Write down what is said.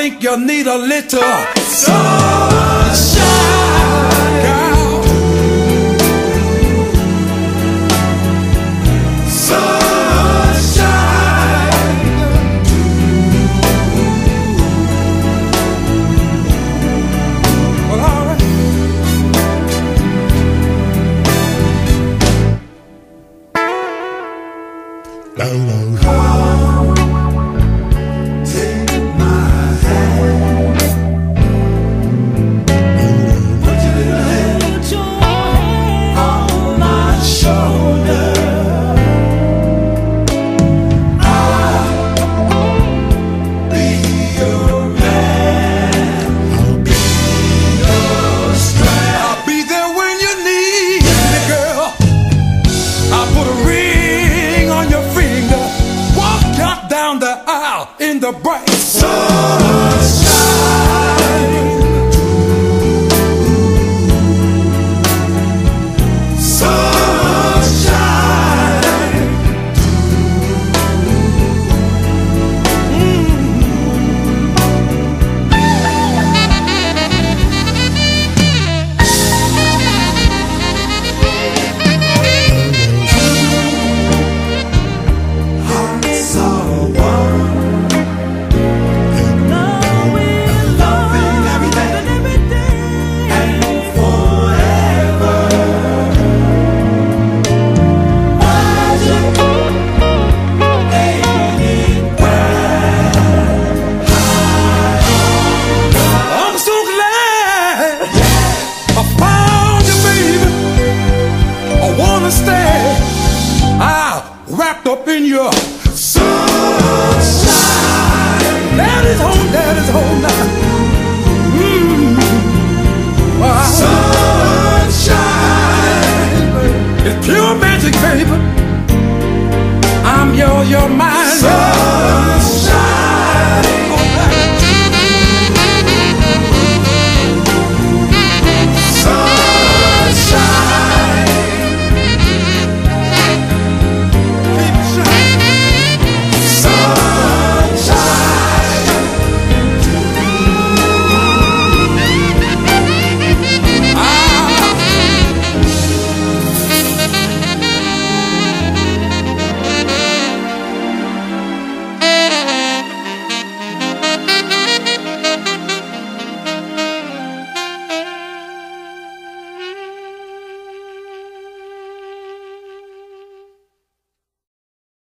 think you need a little sunshine, wrapped up in your sunshine. daddy's home, daddy's home now.